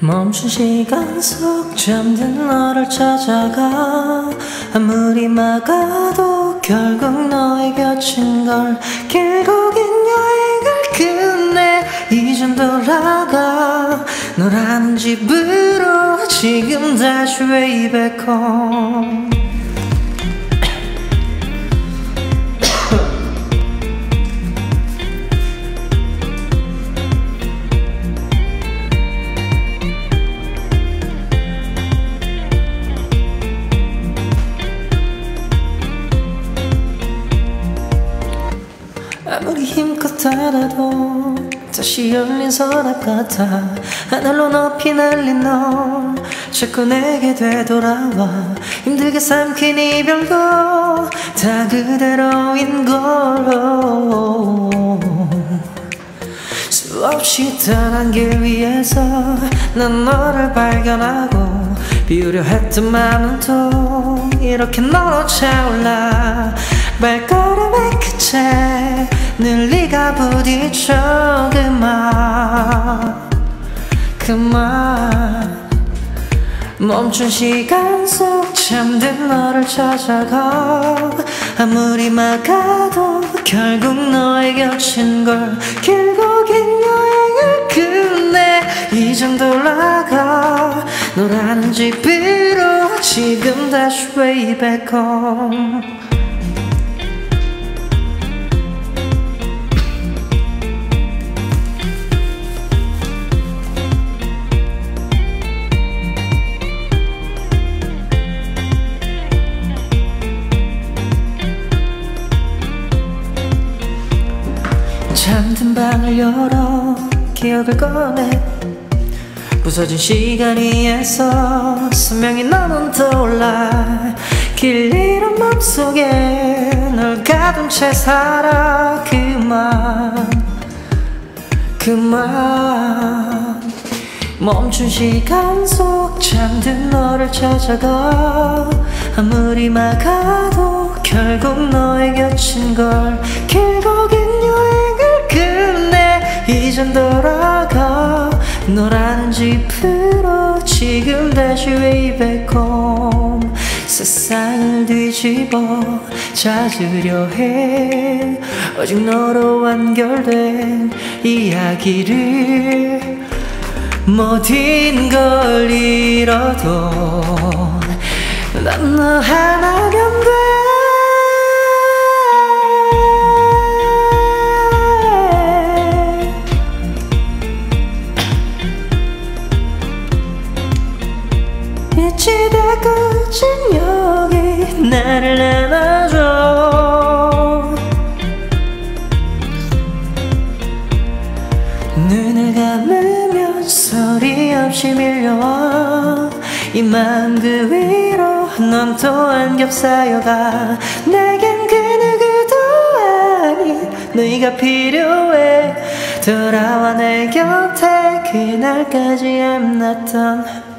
멈춘 시간 속 잠든 너를 찾아가 아무리 막아도 결국 너의 곁인 걸 길고 긴 여행을 끝내 이젠 돌아가 너라는 집으로 지금 다시 way back home 달아도 다시 열린 서랍 같아 하늘로 높이 날린 너. 자꾸 내게 되돌아와. 힘들게 삼킨 이별도 다 그대로인 걸로. 수없이 떠난 길 위에서 난 너를 발견하고 비우려 했던 마음은 또 이렇게 너로 차올라. 발걸음의 끝에 늘 네가 부딪혀 그만 그만 멈춘 시간 속 잠든 너를 찾아가 아무리 막아도 결국 너의 곁인 걸 길고 긴 여행을 끝내 이젠 돌아가 너라는 집으로 지금 다시 way back home 잠든 방을 열어 기억을 꺼내. 부서진 시간 위에서 선명히 너는 떠올라. 길 잃은 맘속에 널 가둔 채 살아. 그만 그만. 멈춘 시간 속 잠든 너를 찾아가. 아무리 막아도 결국 너의 곁인 걸. 길고 이젠 돌아가. 너라는 집으로 지금 다시 way back 세상을 뒤집어 찾으려 해. 오직 너로 완결된 이야기를 모든 걸 잃어도 난 너 하나면 돼 빛이 다 꺼진 여기 나를 안아줘. 눈을 감으면 소리 없이 밀려와 이 마음 그 위로 넌 또한 겹싸여가 내겐 그 누구도 아닌 네가 필요해. 돌아와 내 곁에 그날까지 not done